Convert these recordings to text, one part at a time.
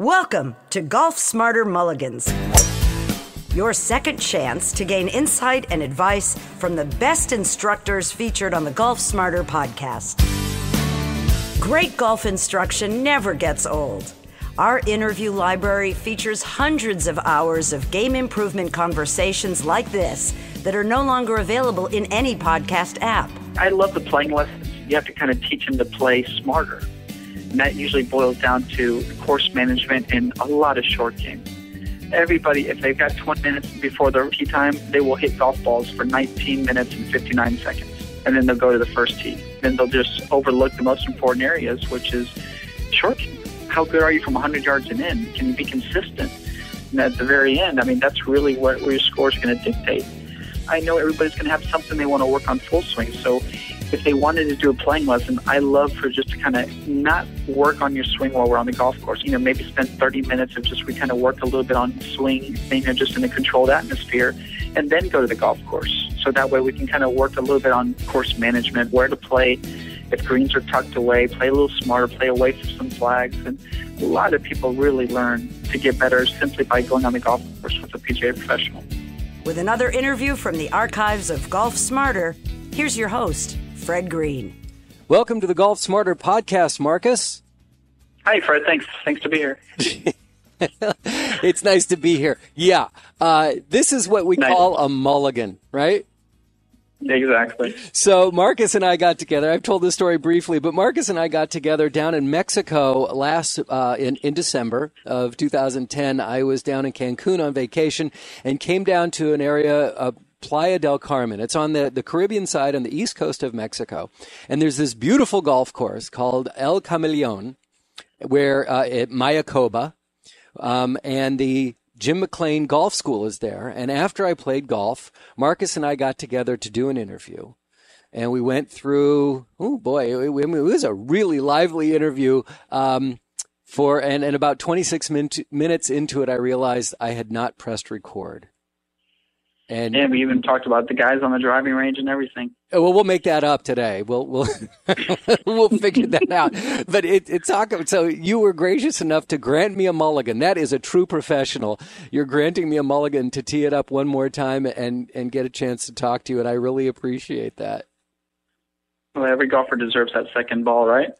Welcome to Golf Smarter Mulligans, your second chance to gain insight and advice from the best instructors featured on the Golf Smarter podcast. Great golf instruction never gets old. Our interview library features hundreds of hours of game improvement conversations like this that are no longer available in any podcast app. I love the playing lessons. You have to kind of teach them to play smarter. And that usually boils down to course management and a lot of short game. Everybody, if they've got 20 minutes before their tee time, they will hit golf balls for 19 minutes and 59 seconds. And then they'll go to the first tee. Then they'll just overlook the most important areas, which is short game. How good are you from 100 yards and in? Can you be consistent? And at the very end, I mean, that's really what your score is going to dictate. I know everybody's going to have something they want to work on full swing. So if they wanted to do a playing lesson, I love for just to kind of not work on your swing while we're on the golf course. You know, maybe spend 30 minutes of just we kind of work a little bit on swing, you know, just in a controlled atmosphere, and then go to the golf course. So that way we can kind of work a little bit on course management, where to play. If greens are tucked away, play a little smarter, play away from some flags. And a lot of people really learn to get better simply by going on the golf course with a PGA professional. With another interview from the archives of Golf Smarter, here's your host, Fred Greene. Welcome to the Golf Smarter podcast, Marcus. Hi, Fred. Thanks. Thanks to be here. it's nice to be here. Yeah. Uh, this is what we Nice. call a mulligan, right? Exactly. So Marcus and I got together. I've told this story briefly, but Marcus and I got together down in Mexico last uh, in in December of 2010. I was down in Cancun on vacation and came down to an area. Uh, Playa del Carmen. It's on the, the Caribbean side on the east coast of Mexico. And there's this beautiful golf course called El Camaleon, where uh, at Mayakoba, um, and the Jim McLean Golf School is there. And after I played golf, Marcus and I got together to do an interview. And we went through, oh boy, it, was a really lively interview. Um, for and, and about 26 min- minutes into it, I realized I had not pressed record. And we even talked about the guys on the driving range and everything. Oh, Well, we'll make that up today. We'll we'll we'll figure that out. But it, it's. So you were gracious enough to grant me a mulligan. That is a true professional. You're granting me a mulligan to tee it up one more time and and get a chance to talk to you, and I really appreciate that. Well, every golfer deserves that second ball, right?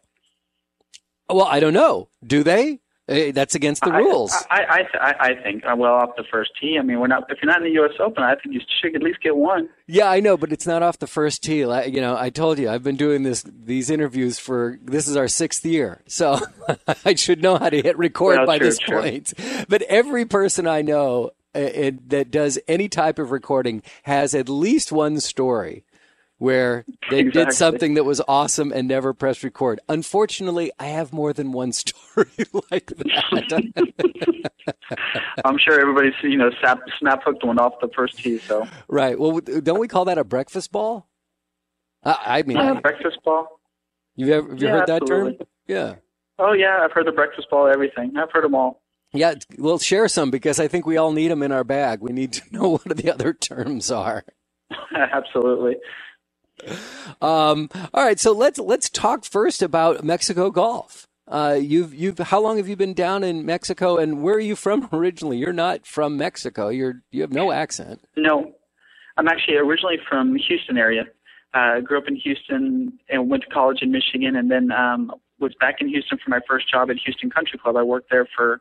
Well, I don't know. Do they? Eh, That's against the I- rules. I, I, I, I think uh, well off the first tee. I mean, we're not. If you're not in the U.S. Open, I think you should at least get one. Yeah, I know, but it's not off the first tee. You know, I told you I've been doing this these interviews for this is our sixth year, so I should know how to hit record Well, by true, this true. point. But every person I know uh, it, that does any type of recording has at least one story where they did something that was awesome and never pressed record. Unfortunately, I have more than one story like that. I'm sure everybody's you know snap, snap hooked one off the first tee. So right. Well, don't we call that a breakfast ball? I, I mean, uh, breakfast ball. you've ever have you Yeah, heard that term? Yeah. Oh yeah, I've heard the breakfast ball. Everything. I've heard them all. Yeah, we'll share some because I think we all need them in our bag. We need to know what the other terms are. Absolutely. Um, all right, so let's let's talk first about Mexico golf. Uh, you've you've how long have you been down in Mexico, and where are you from originally? You're not from Mexico. You're you have no accent. No, I'm actually originally from Houston area. Uh, grew up in Houston and went to college in Michigan, and then um, was back in Houston for my first job at Houston Country Club. I worked there for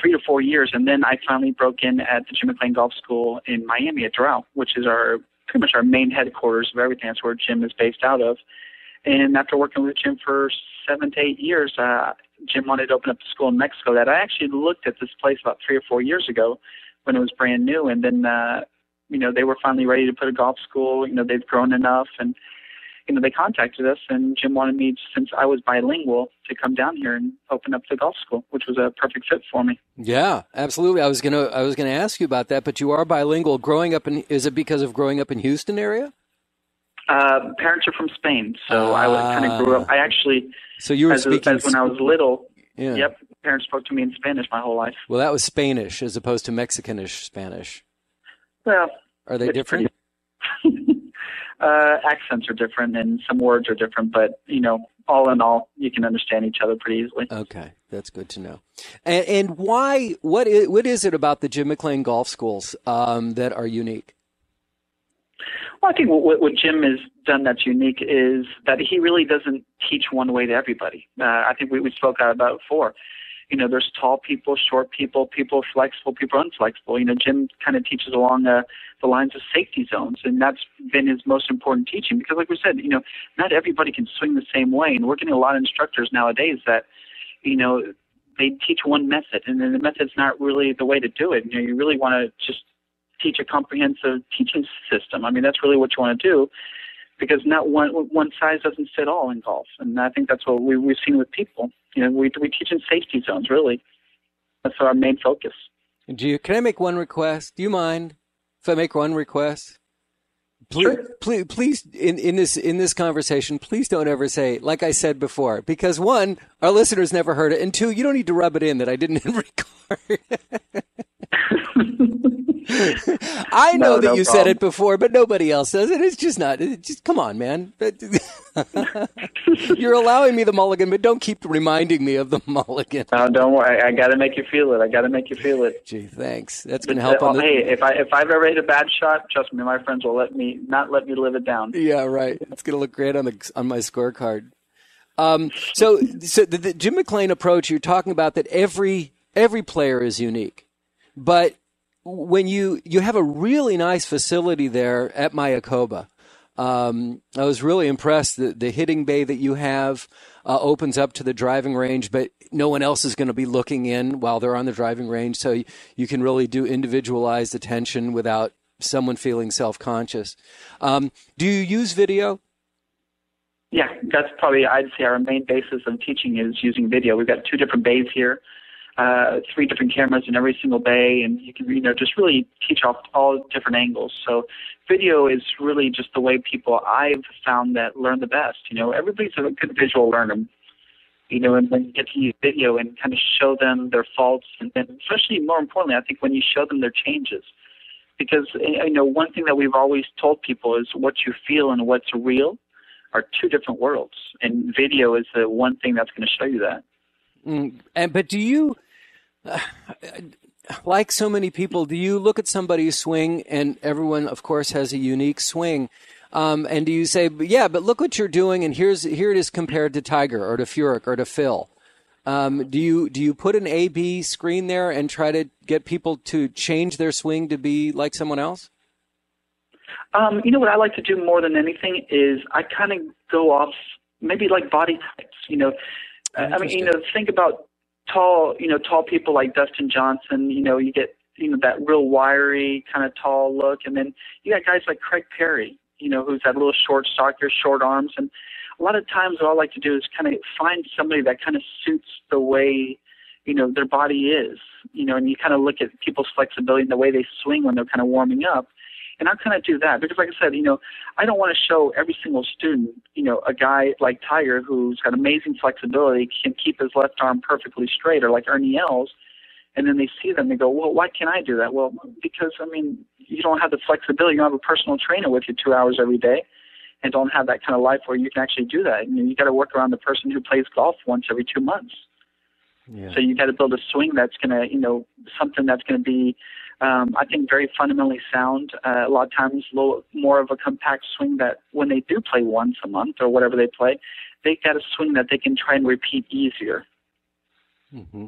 three to four years, and then I finally broke in at the Jim McLean Golf School in Miami at Doral, which is our pretty much our main headquarters of everything. That's where Jim is based out of. And after working with Jim for seven to eight years, uh, Jim wanted to open up a school in Mexico. That I actually looked at this place about three or four years ago when it was brand new, and then uh, you know they were finally ready to put a golf school. You know they've grown enough, and you know they contacted us, and Jim wanted me since I was bilingual to come down here and open up the golf school, which was a perfect fit for me. Yeah, absolutely. I was gonna I was gonna ask you about that, but you are bilingual. Growing up in is it because of growing up in Houston area? Uh, parents are from Spain, so I was kind of grew up. I actually, So you were as, speaking. as when I was little, yeah. yep, parents spoke to me in Spanish my whole life. Well, that was Spanish as opposed to Mexicanish Spanish. Well, Are they different? uh, accents are different and some words are different, but you know, all in all, you can understand each other pretty easily. Okay, that's good to know. And, and why? What is, what is it about the Jim McLean golf schools um, that are unique? Well, I think what, what Jim has done that's unique is that he really doesn't teach one way to everybody. Uh, I think we, we spoke about it before. You know, there's tall people, short people, people flexible, people unflexible. You know, Jim kind of teaches along uh, the lines of safety zones, and that's been his most important teaching because, like we said, you know, not everybody can swing the same way, and we're getting a lot of instructors nowadays that, you know, they teach one method, and then the method's not really the way to do it. You know, you really want to just teach a comprehensive teaching system. I mean, that's really what you want to do because not one one size doesn't fit all in golf, and I think that's what we, we've seen with people. You know, we we teach in safety zones really. That's our main focus. Do you? Can I make one request? Do you mind if I make one request? Please, Sure. please, please, in, in this in this conversation, please don't ever say like I said before, because one, our listeners never heard it, and two, you don't need to rub it in that I didn't record. I know No, that no you said it before, but nobody else does it. It's just not. It's just come on, man. You're allowing me the mulligan, but don't keep reminding me of the mulligan. No, don't worry. I, I got to make you feel it. I got to make you feel it. Gee, thanks. That's going to help uh, on the. hey, if I if I've ever hit a bad shot, trust me, my friends will let me not let me live it down. Yeah, right. It's going to look great on the on my scorecard. Um, so, so the, the Jim McLean approach you're talking about that every every player is unique, but when you you have a really nice facility there at Mayakoba, um, I was really impressed. The, the hitting bay that you have uh, opens up to the driving range, but no one else is going to be looking in while they're on the driving range, so you, you can really do individualized attention without someone feeling self conscious. Um, do you use video? Yeah, that's probably I'd say our main basis of teaching is using video. We've got two different bays here, uh, three different cameras in every single bay, and you can you know just really teach off all different angles. So video is really just the way people I've found that learn the best. You know, everybody's a good visual learner. You know, and when you get to use video and kind of show them their faults, and then especially more importantly, I think when you show them their changes, because eh, you know one thing that we've always told people is what you feel and what's real are two different worlds, and video is the one thing that's going to show you that. Mm, and but do you, like so many people, do you look at somebody's swing and everyone, of course, has a unique swing? Um, and do you say, yeah, but look what you're doing, and here's here it is compared to Tiger or to Furyk or to Phil? Um, do you do you put an A B screen there and try to get people to change their swing to be like someone else? Um, you know what I like to do more than anything is I kind of go off maybe like body types. You know, I mean, you know, think about tall, you know, tall people like Dustin Johnson. You know, you get you know that real wiry kind of tall look, and then you got guys like Craig Parry. You know, who's that little short stalker, short arms, and a lot of times what I like to do is kind of find somebody that kind of suits the way you know their body is. You know, and you kind of look at people's flexibility and the way they swing when they're kind of warming up. And I kind of do that because, like I said, you know, I don't want to show every single student, you know, a guy like Tiger who's got amazing flexibility, can keep his left arm perfectly straight, or like Ernie Els, and then they see them, and they go, well, why can't I do that? Well, because I mean, you don't have the flexibility. You don't have a personal trainer with you two hours every day, and don't have that kind of life where you can actually do that. And you got to work around the person who plays golf once every two months. Yeah. So you got to build a swing that's going to, you know, something that's going to be, um, I think, very fundamentally sound. Uh, a lot of times, low, more of a compact swing that when they do play once a month or whatever they play, they got a swing that they can try and repeat easier. hmm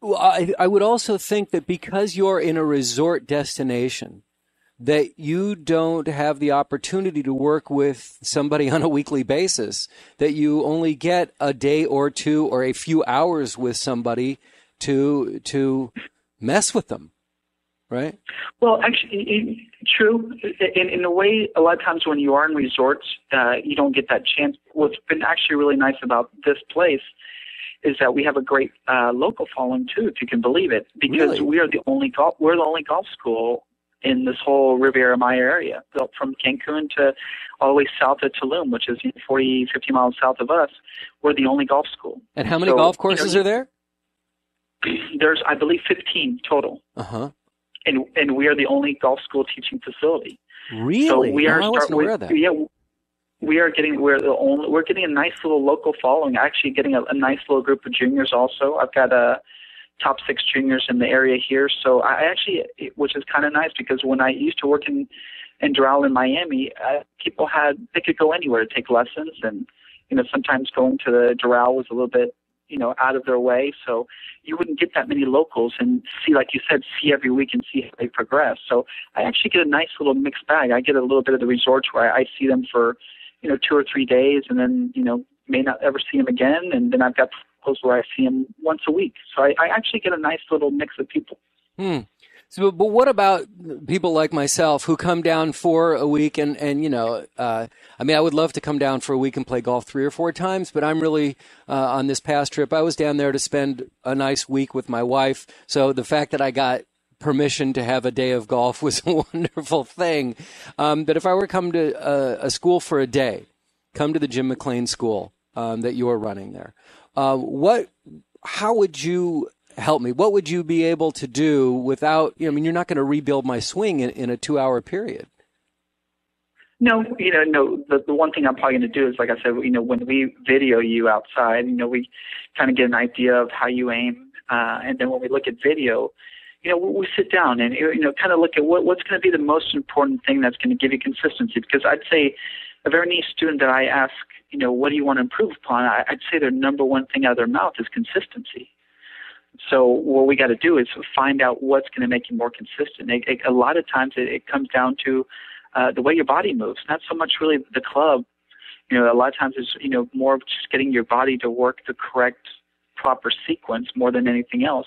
Well, I, I would also think that because you're in a resort destination, that you don't have the opportunity to work with somebody on a weekly basis, that you only get a day or two or a few hours with somebody to to mess with them, right? Well, actually, true. In, in a way, a lot of times when you are in resorts, uh, you don't get that chance. What's been actually really nice about this place is that we have a great uh, local following too, if you can believe it, because Really? we are the only golf. We're the only golf school in this whole Riviera Maya area, built from Cancun to all the way south of Tulum, which is 40, 50 miles south of us. We're the only golf school. And how many So, golf you know, courses are there? There's, I believe, 15 total, Uh huh. and and we are the only golf school teaching facility. Really? So we No, are I start wasn't with, aware that. yeah. we are getting we're the only we're getting a nice little local following. Actually, getting a, a nice little group of juniors. Also, I've got a top six juniors in the area here. So I actually, which is kind of nice because when I used to work in in Doral in Miami, uh, people had they could go anywhere to take lessons, and you know sometimes going to the Doral was a little bit you know out of their way, so you wouldn't get that many locals and see, like you said, see every week and see how they progress. So I actually get a nice little mixed bag. I get a little bit of the resorts where I see them for you know two or three days, and then you know may not ever see them again, and then I've got locals where I see them once a week. So I, I actually get a nice little mix of people. Hmm. So, but what about people like myself who come down for a week and, and you know, uh, I mean, I would love to come down for a week and play golf three or four times, but I'm really, uh, on this past trip, I was down there to spend a nice week with my wife. So the fact that I got permission to have a day of golf was a wonderful thing. Um, but if I were to come to a, a, school for a day, come to the Jim McLean School um, that you're running there, uh, what, how would you help me? What would you be able to do without, you know, I mean, you're not going to rebuild my swing in, in a two hour period. No, you know, no. The, the one thing I'm probably going to do is, like I said, you know, when we video you outside, you know, we kind of get an idea of how you aim, uh, and then when we look at video, you know, we, sit down and you know, kind of look at what, what's going to be the most important thing that's going to give you consistency. Because I'd say a very nice student that I ask, you know, what do you want to improve upon? I, I'd say their number one thing out of their mouth is consistency. So what we got to do is find out what's going to make you more consistent. It, it, a lot of times it, it comes down to uh, the way your body moves, not so much really the club. You know, a lot of times it's you know more of just getting your body to work the correct, proper sequence more than anything else.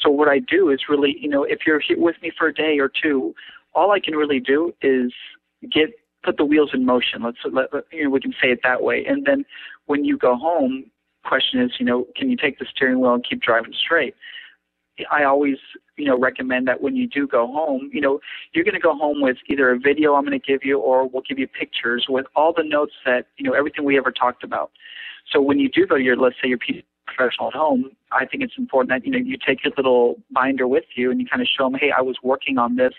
So what I do is really, you know, if you're here with me for a day or two, all I can really do is get put the wheels in motion. Let's let, you know we can say it that way. And then when you go home, question is, you know, can you take the steering wheel and keep driving straight? I always, you know, recommend that when you do go home, you know, you're going to go home with either a video I'm going to give you or we'll give you pictures with all the notes that, you know, everything we ever talked about. So when you do go to your, let's say your professional at home, I think it's important that, you know, you take your little binder with you and you kind of show them, hey, I was working on this.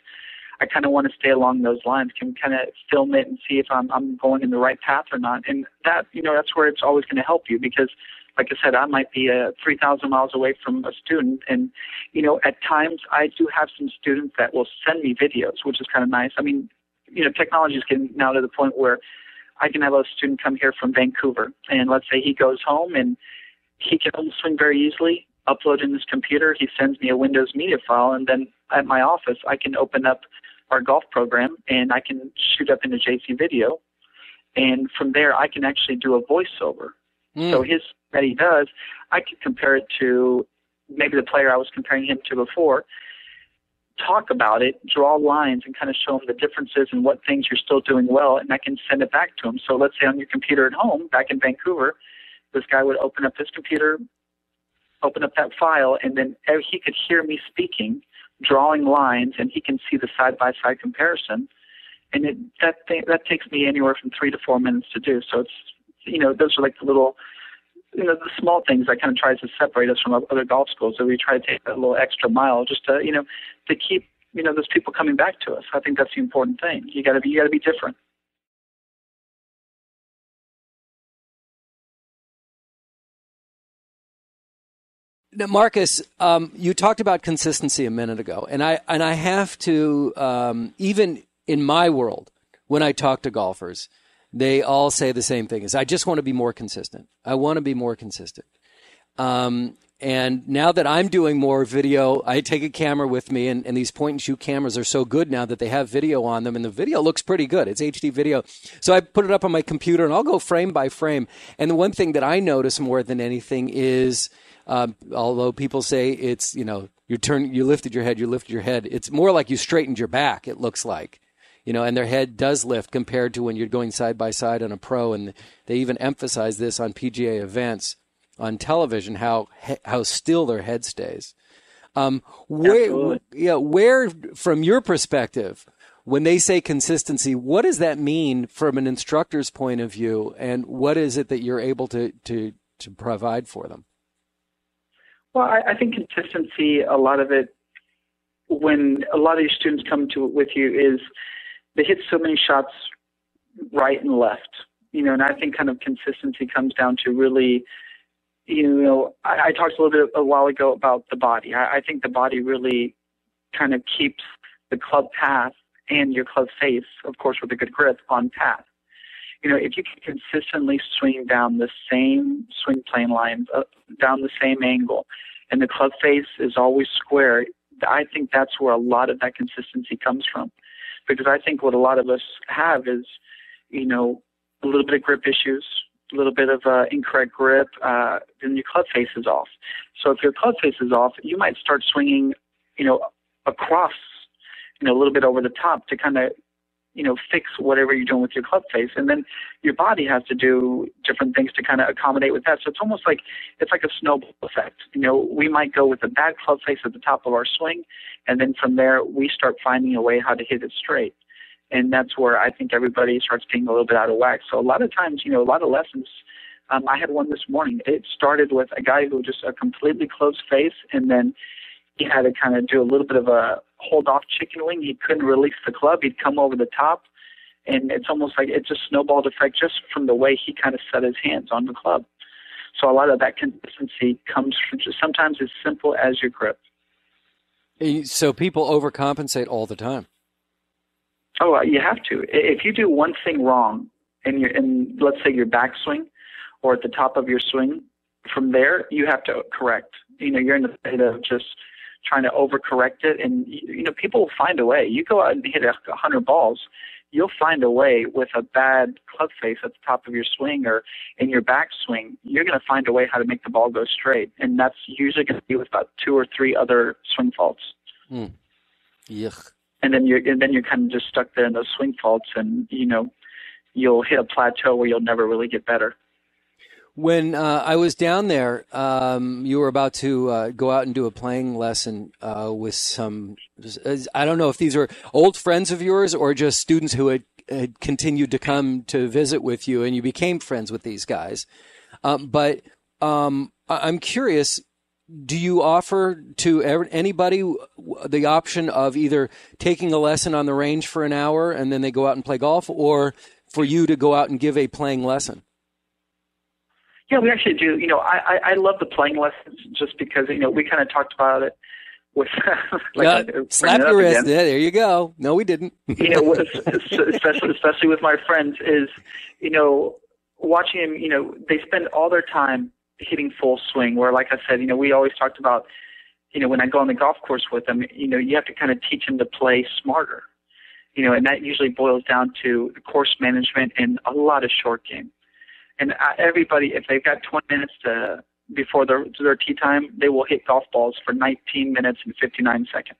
I kind of want to stay along those lines. Can kind of film it and see if I'm, I'm going in the right path or not. And that, you know, that's where it's always going to help you because like I said, I might be uh, 3,000 miles away from a student. And, you know, at times I do have some students that will send me videos, which is kind of nice. I mean, you know, technology is getting now to the point where I can have a student come here from Vancouver, and let's say he goes home and he can swing very easily, upload in his computer. He sends me a Windows media file, and then at my office, I can open up our golf program and I can shoot up into JC Video. And from there, I can actually do a voiceover. Mm. So his that he does, I could compare it to maybe the player I was comparing him to before. Talk about it, draw lines, and kind of show him the differences and what things you're still doing well, and I can send it back to him. So let's say on your computer at home, back in Vancouver, this guy would open up his computer, open up that file, and then he could hear me speaking, drawing lines, and he can see the side by side comparison. And it, that thing, that takes me anywhere from three to four minutes to do. So it's you know those are like the little you know the small things that kind of tries to separate us from other golf schools. So we try to take a little extra mile just to you know to keep you know those people coming back to us. I think that's the important thing. You got to be you got to be different. Now, Marcus, um, you talked about consistency a minute ago, and I and I have to um, even in my world when I talk to golfers, they all say the same thing: is I just want to be more consistent. I want to be more consistent. Um, and now that I'm doing more video, I take a camera with me, and, and these point and shoot cameras are so good now that they have video on them, and the video looks pretty good. It's HD video. So I put it up on my computer, and I'll go frame by frame. And the one thing that I notice more than anything is, um, although people say it's you know you turn you lifted your head, you lifted your head, it's more like you straightened your back. It looks like you know, and their head does lift compared to when you're going side by side on a pro. And they even emphasize this on PGA events on television how how still their head stays. Um, where, Absolutely. yeah, where from your perspective, when they say consistency, what does that mean from an instructor's point of view, and what is it that you're able to to to provide for them? Well, I, I think consistency. A lot of it, when a lot of these students come to with you, is they hit so many shots right and left. You know, and I think kind of consistency comes down to really, you know, I, I talked a little bit a while ago about the body. I, I think the body really kind of keeps the club path and your club face, of course, with a good grip on path. You know, if you can consistently swing down the same swing plane line, uh, down the same angle, and the club face is always square, I think that's where a lot of that consistency comes from. Because I think what a lot of us have is, you know, a little bit of grip issues, a little bit of uh, incorrect grip, uh, then your club face is off. So if your club face is off, you might start swinging, you know, across, you know, a little bit over the top to kind of, you know, fix whatever you're doing with your club face. And then your body has to do different things to kind of accommodate with that. So it's almost like, it's like a snowball effect. You know, we might go with a bad club face at the top of our swing. And then from there, we start finding a way how to hit it straight. And that's where I think everybody starts getting a little bit out of whack. So a lot of times, you know, a lot of lessons, um, I had one this morning. It started with a guy who just a completely closed face, and then he had to kind of do a little bit of a hold off chicken wing. He couldn't release the club. He'd come over the top, and it's almost like it's a snowballed effect just from the way he kind of set his hands on the club. So a lot of that consistency comes from just sometimes as simple as your grip. So people overcompensate all the time. Oh, uh, you have to. If you do one thing wrong in your, in let's say your backswing, or at the top of your swing, from there you have to correct. You know, you're in the state of just trying to overcorrect it, and you know people will find a way. You go out and hit a hundred balls, you'll find a way with a bad club face at the top of your swing or in your backswing. You're going to find a way how to make the ball go straight, and that's usually going to be with about two or three other swing faults. Mm. Yuck. And then you're and then you're kind of just stuck there in those swing faults, and you know you'll hit a plateau where you'll never really get better. When uh, I was down there, um, you were about to uh, go out and do a playing lesson uh, with some. I don't know if these are old friends of yours or just students who had, had continued to come to visit with you, and you became friends with these guys. Um, but um, I'm curious. Do you offer to anybody the option of either taking a lesson on the range for an hour and then they go out and play golf, or for you to go out and give a playing lesson? Yeah, we actually do. You know, I, I, I love the playing lessons just because, you know, we kind of talked about it with like yeah, slap your wrist. Yeah, there you go. No, we didn't. you know, especially especially with my friends is, you know, watching them. You know, they spend all their time hitting full swing. Where, like I said, you know, we always talked about, you know, when I go on the golf course with them, you know, you have to kind of teach them to play smarter. You know, and that usually boils down to course management and a lot of short game and everybody, if they've got 20 minutes to before their their tee time, they will hit golf balls for 19 minutes and 59 seconds,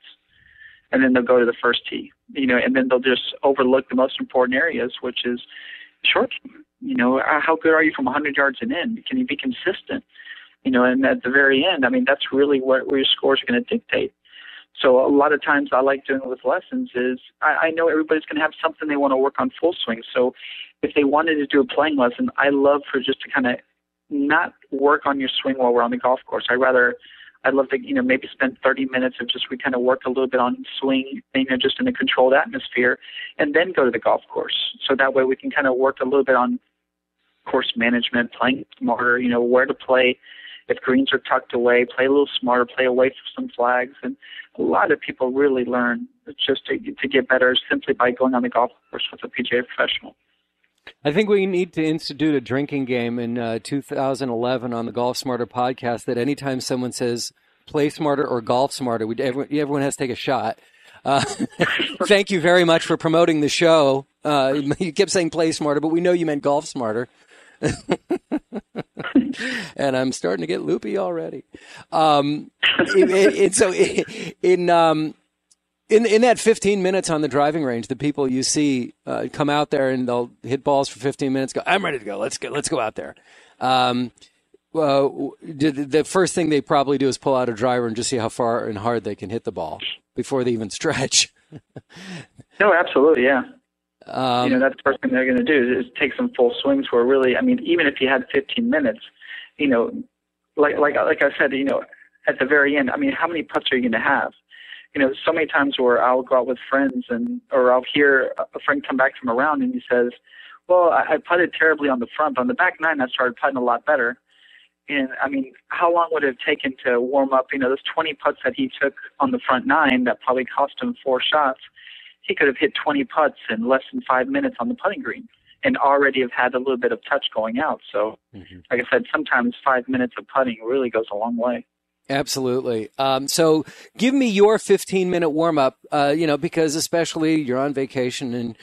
and then they'll go to the first tee. You know, and then they'll just overlook the most important areas, which is short. You know, uh, how good are you from 100 yards and in? Can you be consistent? You know, and at the very end, I mean, that's really what where your scores are going to dictate. So a lot of times I like doing with lessons is I, I know everybody's going to have something they want to work on full swing. So if they wanted to do a playing lesson, I love for just to kind of not work on your swing while we're on the golf course. I rather I'd love to, you know, maybe spend 30 minutes of just we kind of work a little bit on swing, you know, just in a controlled atmosphere, and then go to the golf course. So that way we can kind of work a little bit on course management, playing smarter, you know, where to play. If greens are tucked away, play a little smarter, play away from some flags. And a lot of people really learn just to, to get better simply by going on the golf course with a PGA professional. I think we need to institute a drinking game in uh, 2011 on the Golf Smarter podcast that anytime someone says play smarter or golf smarter, we, everyone, everyone has to take a shot. Uh, thank you very much for promoting the show. Uh, you kept saying play smarter, but we know you meant golf smarter. and I'm starting to get loopy already. Um, it, so in um, in in that 15 minutes on the driving range, the people you see uh, come out there and they'll hit balls for 15 minutes. Go, I'm ready to go. Let's go. Let's go out there. Um, the first thing they probably do is pull out a driver and just see how far and hard they can hit the ball before they even stretch. no, absolutely, yeah. Um, you know, that's the first thing they're going to do is take some full swings. Where really, I mean, even if you had 15 minutes, you know, like like like I said, you know, at the very end, I mean, how many putts are you going to have? you know, so many times where I'll go out with friends and, or I'll hear a friend come back from around and he says, Well, I, I putted terribly on the front, but on the back nine, I started putting a lot better. And I mean, how long would it have taken to warm up? You know, those 20 putts that he took on the front nine that probably cost him four shots. He could have hit 20 putts in less than five minutes on the putting green and already have had a little bit of touch going out. So, mm-hmm. like I said, sometimes five minutes of putting really goes a long way. Absolutely. Um, so, give me your 15 minute warm up. Uh, you know, because especially you're on vacation and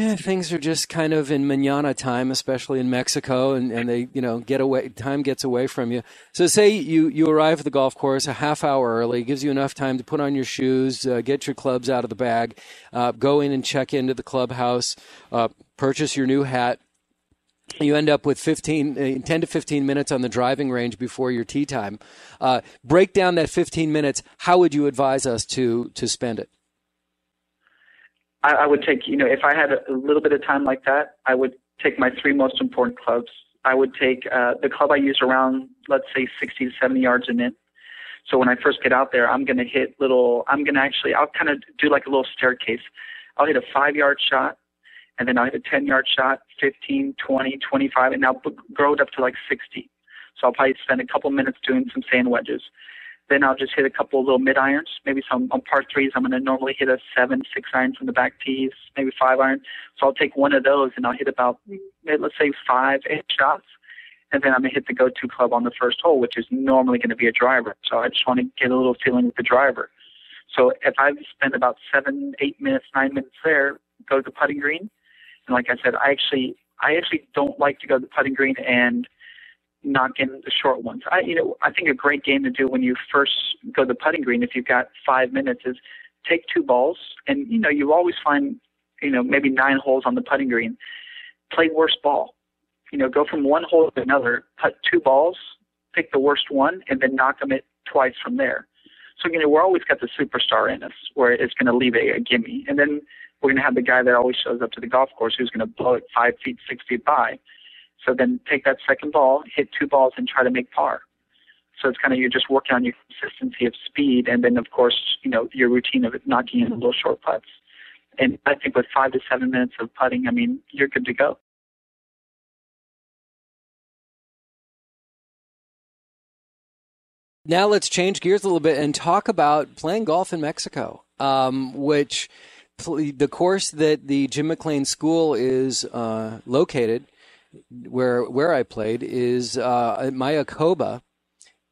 yeah, things are just kind of in manana time, especially in Mexico, and, and they, you know, get away, time gets away from you. So say you, you arrive at the golf course a half hour early, gives you enough time to put on your shoes, uh, get your clubs out of the bag, uh, go in and check into the clubhouse, uh, purchase your new hat. You end up with 15, uh, 10 to 15 minutes on the driving range before your tee time. Uh, break down that 15 minutes. How would you advise us to, to spend it? I, I would take, you know, if I had a, a little bit of time like that, I would take my three most important clubs. I would take uh, the club I use around, let's say, 60 to 70 yards in it. So when I first get out there, I'm going to hit little, I'm going to actually, I'll kind of do like a little staircase. I'll hit a five yard shot, and then I'll hit a 10 yard shot, 15, 20, 25, and I'll grow it up to like 60. So I'll probably spend a couple minutes doing some sand wedges. Then I'll just hit a couple of little mid irons. Maybe some on par threes. I'm going to normally hit a seven, six iron from the back tees, maybe five iron. So I'll take one of those and I'll hit about, eh, let's say five, eight shots. And then I'm going to hit the go-to club on the first hole, which is normally going to be a driver. So I just want to get a little feeling with the driver. So if I spend about seven, eight minutes, nine minutes there, go to the putting green. And like I said, I actually, I actually don't like to go to the putting green and – knock in the short ones. I, you know, I think a great game to do when you first go to the putting green, if you've got five minutes, is take two balls, and you know, you always find, you know, maybe nine holes on the putting green. Play worst ball. You know, go from one hole to another, put two balls, pick the worst one, and then knock them it twice from there. So you know, we're always got the superstar in us, where it's going to leave a, a gimme, and then we're going to have the guy that always shows up to the golf course who's going to blow it five feet, six feet by. So then take that second ball, hit two balls, and try to make par. So it's kind of you're just working on your consistency of speed, and then of course you know your routine of knocking in little short putts. And I think with five to seven minutes of putting, I mean you're good to go. Now let's change gears a little bit and talk about playing golf in Mexico, um, which the course that the Jim McLean School is uh, located where where I played is uh, at Mayakoba,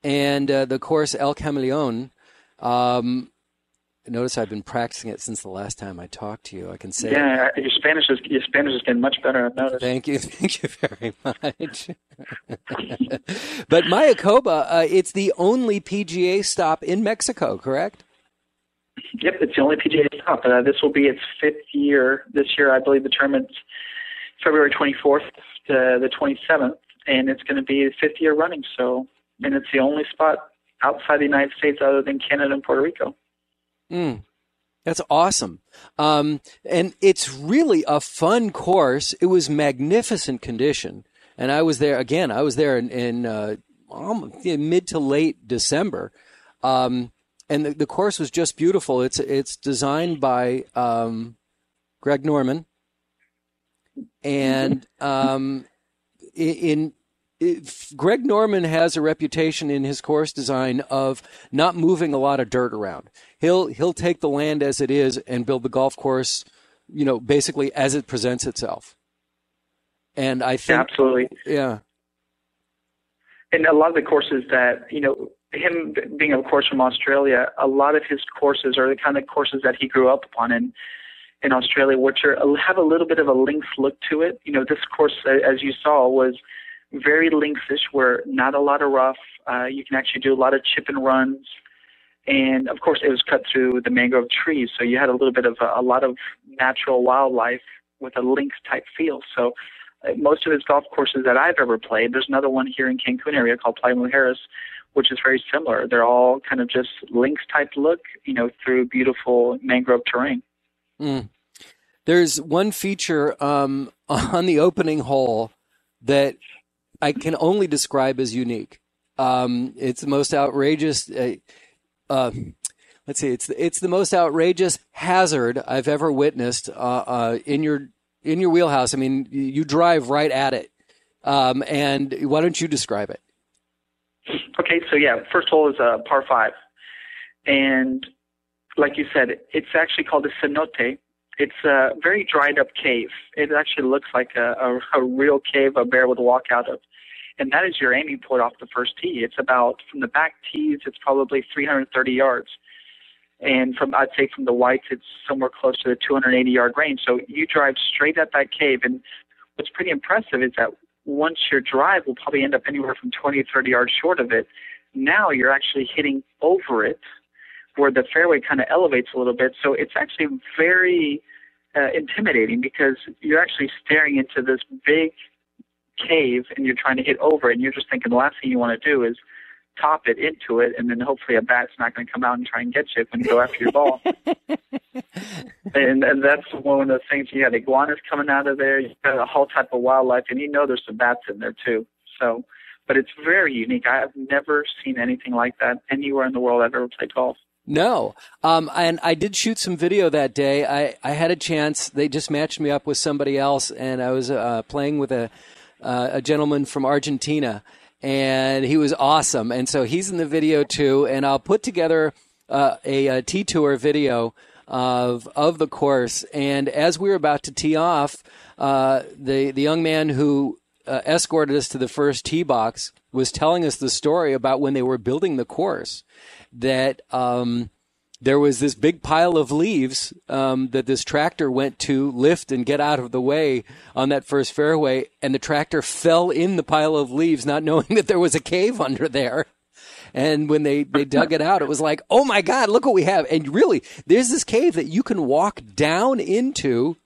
and uh, the course El Camaleon. Um, notice I've been practicing it since the last time I talked to you. I can say yeah, your Spanish is your Spanish has been much better. I've noticed. Thank you, thank you very much. but Mayakoba, uh, it's the only PGA stop in Mexico, correct? Yep, it's the only PGA stop. Uh, this will be its fifth year. This year, I believe the tournament's February 24th to the 27th, and it's going to be the fifth year running. So, and it's the only spot outside the United States other than Canada and Puerto Rico. Mm, that's awesome. Um, and it's really a fun course. It was magnificent condition. And I was there again. I was there in, in, uh, mid to late December. Um, and the, the, course was just beautiful. It's it's designed by um, Greg Norman, and um, in, in Greg Norman has a reputation in his course design of not moving a lot of dirt around. He'll he'll take the land as it is and build the golf course, you know, basically as it presents itself. And I think absolutely, yeah. And a lot of the courses that you know, him being of course from Australia, a lot of his courses are the kind of courses that he grew up upon, and in Australia, which are have a little bit of a links look to it. You know, this course, as you saw, was very linksish, where not a lot of rough. Uh, you can actually do a lot of chip and runs, and of course, it was cut through the mangrove trees, so you had a little bit of a, a lot of natural wildlife with a links type feel. So. Uh, most of his golf courses that I've ever played, there's another one here in Cancun area called Playa Mujeres, which is very similar. They're all kind of just links type look, you know, through beautiful mangrove terrain. Mm. There's one feature um, on the opening hole that I can only describe as unique. Um, it's the most outrageous. Uh, uh, let's see. It's the, it's the most outrageous hazard I've ever witnessed uh, uh in your in your wheelhouse. I mean, you drive right at it. Um, and why don't you describe it? Okay, so yeah, first hole is a par five, and like you said, it's actually called a cenote. It's a very dried up cave. It actually looks like a, a, a real cave a bear would walk out of. And that is your aiming point off the first tee. It's about, from the back tees, it's probably 330 yards. And from, I'd say from the whites, it's somewhere close to the 280 yard range. So you drive straight at that cave. And what's pretty impressive is that once your drive will probably end up anywhere from 20 to 30 yards short of it, now you're actually hitting over it where the fairway kind of elevates a little bit. So it's actually very uh, intimidating because you're actually staring into this big cave and you're trying to hit over it and you're just thinking the last thing you want to do is top it into it and then hopefully a bat's not going to come out and try and get you when you go after your ball. and, and that's one of the things you got iguanas coming out of there, you got a whole type of wildlife and you know there's some bats in there too. So but it's very unique. I have never seen anything like that anywhere in the world I've ever played golf. No. Um, and I did shoot some video that day. I, I had a chance. They just matched me up with somebody else, and I was uh, playing with a, uh, a gentleman from Argentina, and he was awesome. And so he's in the video too. And I'll put together uh, a, a T tour video of of the course. And as we were about to tee off, uh, the the young man who uh, escorted us to the first tee box was telling us the story about when they were building the course that um, there was this big pile of leaves um, that this tractor went to lift and get out of the way on that first fairway, and the tractor fell in the pile of leaves, not knowing that there was a cave under there. And when they, they dug it out, it was like, oh my God, look what we have. And really, there's this cave that you can walk down into.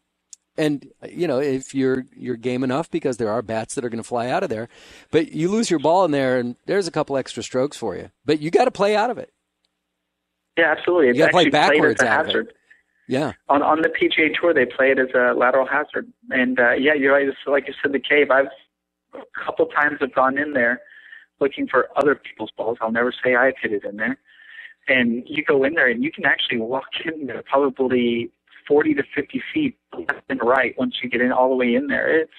And you know, if you're you're game enough, because there are bats that are going to fly out of there, but you lose your ball in there, and there's a couple extra strokes for you. But you got to play out of it. Yeah, absolutely. You got to play backwards as a out hazard. of it. Yeah. On on the PGA Tour, they play it as a lateral hazard, and uh, yeah, you're right. It's like you said, the cave. I've a couple times have gone in there looking for other people's balls. I'll never say I've hit it in there. And you go in there, and you can actually walk in there probably 40 to 50 feet left and right once you get in all the way in there. It's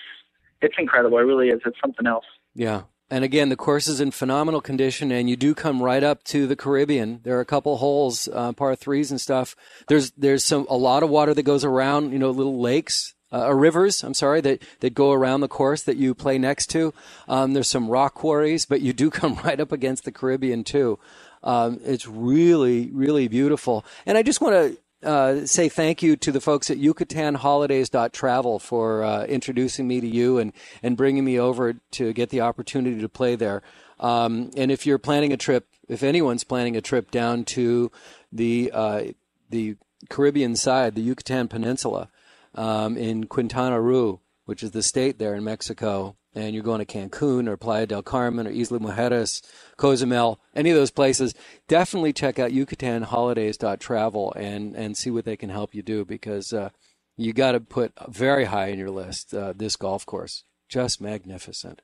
it's incredible. It really is. It's something else. Yeah. And again, the course is in phenomenal condition, and you do come right up to the Caribbean. There are a couple holes, uh, par threes and stuff. There's there's some a lot of water that goes around, you know, little lakes, uh, or rivers. I'm sorry that that go around the course that you play next to. Um, there's some rock quarries, but you do come right up against the Caribbean too. Um, it's really really beautiful, and I just want to uh, say thank you to the folks at YucatanHolidays.travel for uh, introducing me to you and, and bringing me over to get the opportunity to play there. Um, and if you're planning a trip, if anyone's planning a trip down to the uh, the Caribbean side, the Yucatan Peninsula, um, in Quintana Roo, which is the state there in Mexico, and you're going to Cancun or Playa del Carmen or Isla Mujeres, Cozumel, any of those places, definitely check out YucatanHolidays.travel and, and see what they can help you do because uh, you got to put very high in your list uh, this golf course. Just magnificent.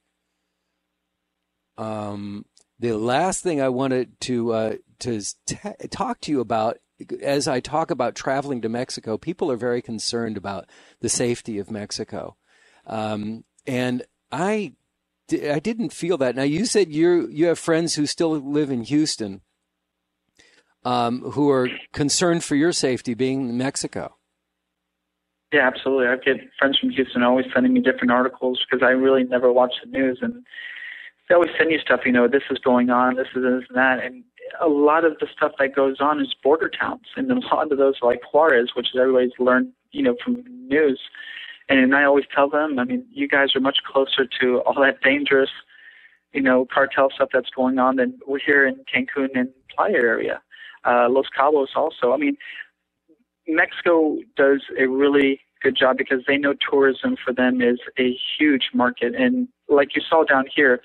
Um, the last thing I wanted to uh, to t- talk to you about as I talk about traveling to Mexico, people are very concerned about the safety of Mexico. Um, and I, I didn't feel that. Now you said you you have friends who still live in Houston, um, who are concerned for your safety being in Mexico. Yeah, absolutely. I get friends from Houston always sending me different articles because I really never watch the news, and they always send you stuff. You know, this is going on, this is this and that, and a lot of the stuff that goes on is border towns, and a lot of those like Juarez, which is everybody's learned, you know, from news and I always tell them, I mean, you guys are much closer to all that dangerous, you know, cartel stuff that's going on than we're here in Cancun and Playa area, uh, Los Cabos also. I mean, Mexico does a really good job because they know tourism for them is a huge market. And like you saw down here,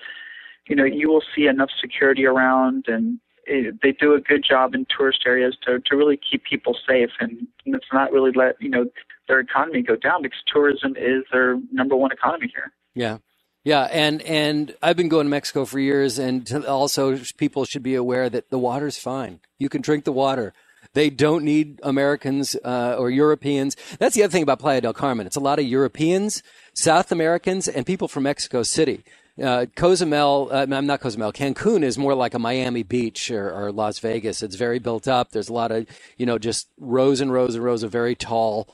you know, you will see enough security around and it, they do a good job in tourist areas to, to really keep people safe. And it's not really let, you know, their economy go down because tourism is their number one economy here. Yeah. Yeah, and and I've been going to Mexico for years, and also people should be aware that the water's fine. You can drink the water. They don't need Americans uh, or Europeans. That's the other thing about Playa del Carmen. It's a lot of Europeans, South Americans, and people from Mexico City. Uh, Cozumel, uh, I'm not Cozumel. Cancun is more like a Miami Beach or, or, Las Vegas. It's very built up. There's a lot of, you know, just rows and rows and rows of very tall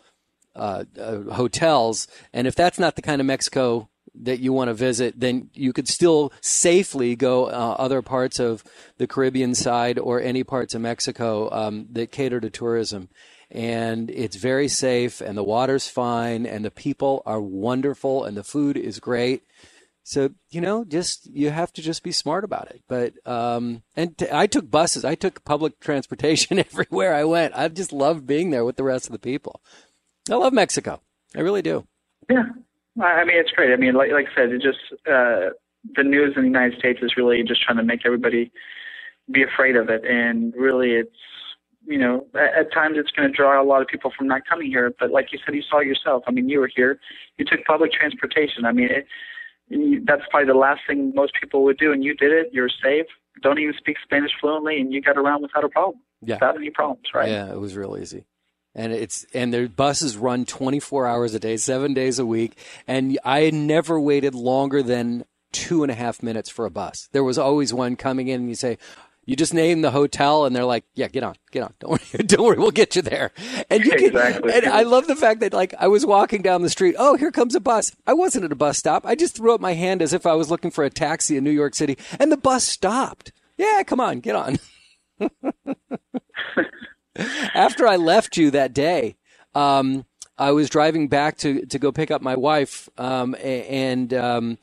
uh, uh hotels. And if that's not the kind of Mexico that you want to visit, then you could still safely go uh, other parts of the Caribbean side or any parts of Mexico um, that cater to tourism. And it's very safe, and the water's fine, and the people are wonderful, and the food is great. So you know, just you have to just be smart about it. But um, and t- I took buses, I took public transportation everywhere I went. I just loved being there with the rest of the people. I love Mexico. I really do. Yeah, I mean, it's great. I mean, like, like I said, it just uh, the news in the United States is really just trying to make everybody be afraid of it, and really, it's you know, at, at times it's going to draw a lot of people from not coming here. But like you said, you saw yourself. I mean, you were here. You took public transportation. I mean, it, you, that's probably the last thing most people would do, and you did it. You're safe. Don't even speak Spanish fluently, and you got around without a problem. Yeah. Without any problems, right? Yeah, it was real easy and it's and their buses run 24 hours a day, seven days a week, and I never waited longer than two and a half minutes for a bus. There was always one coming in, and you say. You just name the hotel, and they're like, "Yeah, get on, get on. Don't worry, don't worry, we'll get you there." And you exactly. and I love the fact that, like, I was walking down the street. Oh, here comes a bus. I wasn't at a bus stop. I just threw up my hand as if I was looking for a taxi in New York City, and the bus stopped. Yeah, come on, get on. After I left you that day, um, I was driving back to, to go pick up my wife, um, and um,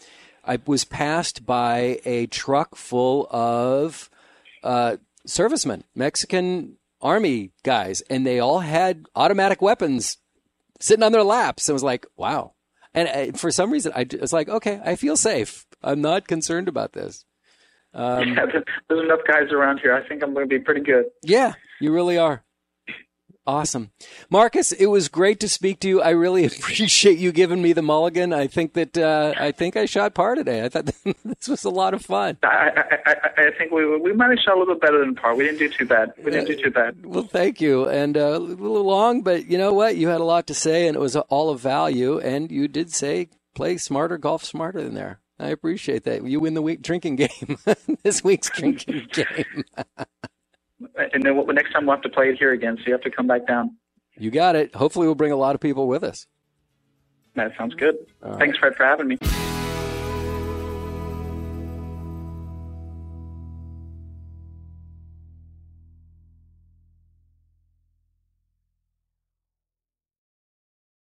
I was passed by a truck full of uh, servicemen, Mexican army guys, and they all had automatic weapons sitting on their laps. I was like, wow. And uh, for some reason, I was like, okay, I feel safe. I'm not concerned about this. Um, yeah, there's enough guys around here. I think I'm going to be pretty good. Yeah, you really are. Awesome. Marcus, it was great to speak to you. I really appreciate you giving me the mulligan. I think that uh, I think I shot par today. I thought this was a lot of fun. I, I, I, think we we might have shot a little bit better than par. We didn't do too bad. We didn't do too bad. Uh, well, thank you. And uh, a little long, but you know what? You had a lot to say, and it was all of value. And you did say play smarter, golf smarter than there. I appreciate that. You win the week drinking game. this week's drinking game. And then next time we'll have to play it here again. So you have to come back down. You got it. Hopefully, we'll bring a lot of people with us. That sounds good. Thanks, Fred, for having me.